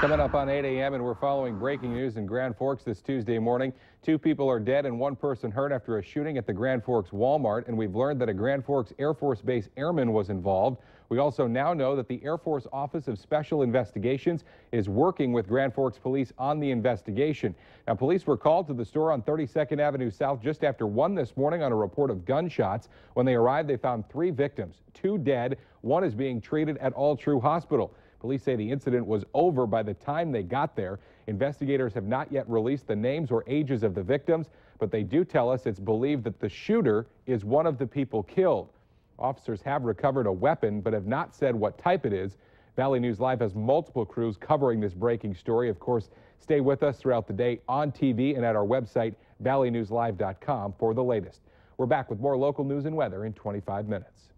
Coming up on 8 a.m. and we're following breaking news in Grand Forks this Tuesday morning. Two people are dead and one person hurt after a shooting at the Grand Forks Walmart. And we've learned that a Grand Forks Air Force Base airman was involved. We also now know that the Air Force Office of Special Investigations is working with Grand Forks police on the investigation. Now, police were called to the store on 32nd Avenue South just after 1 this morning on a report of gunshots. When they arrived, they found three victims, two dead. One is being treated at Altru Hospital. Police say the incident was over by the time they got there. Investigators have not yet released the names or ages of the victims, but they do tell us it's believed that the shooter is one of the people killed. Officers have recovered a weapon, but have not said what type it is. Valley News Live has multiple crews covering this breaking story. Of course, stay with us throughout the day on TV and at our website, valleynewslive.com, for the latest. We're back with more local news and weather in 25 minutes.